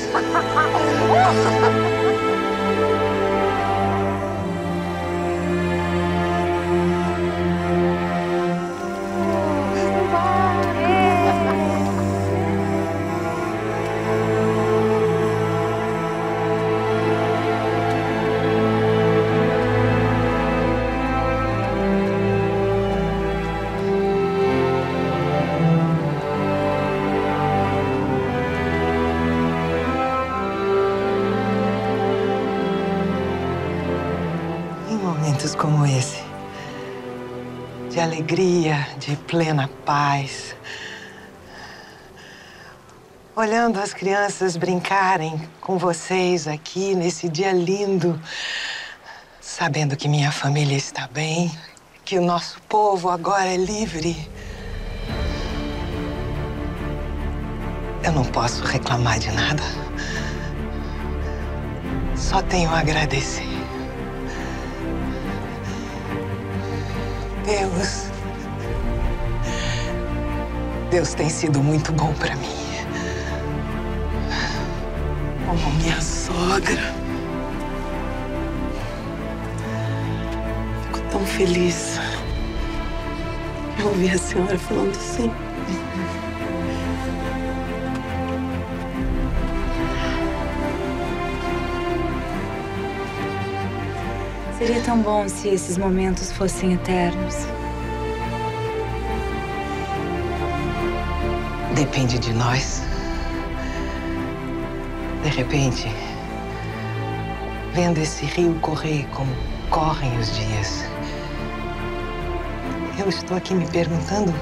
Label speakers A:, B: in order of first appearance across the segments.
A: 哈哈哈哈哈哈！Momentos como esse, de alegria, de plena paz, olhando as crianças brincarem com vocês aqui nesse dia lindo, sabendo que minha família está bem, que o nosso povo agora é livre. Eu não posso reclamar de nada. Só tenho a agradecer. Deus. Deus tem sido muito bom para mim. Como minha sogra. Fico tão feliz de ouvir a senhora falando assim.
B: Seria tão bom se esses momentos fossem eternos.
A: Depende de nós. De repente, vendo esse rio correr como correm os dias, eu estou aqui me perguntando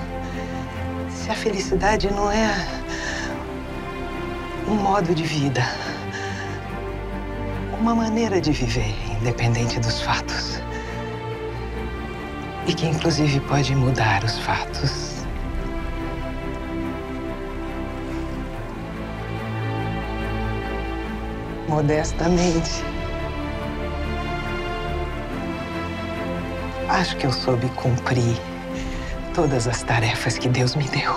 A: se a felicidade não é um modo de vida, uma maneira de viver, independente dos fatos. E que, inclusive, pode mudar os fatos. Modestamente, acho que eu soube cumprir todas as tarefas que Deus me deu.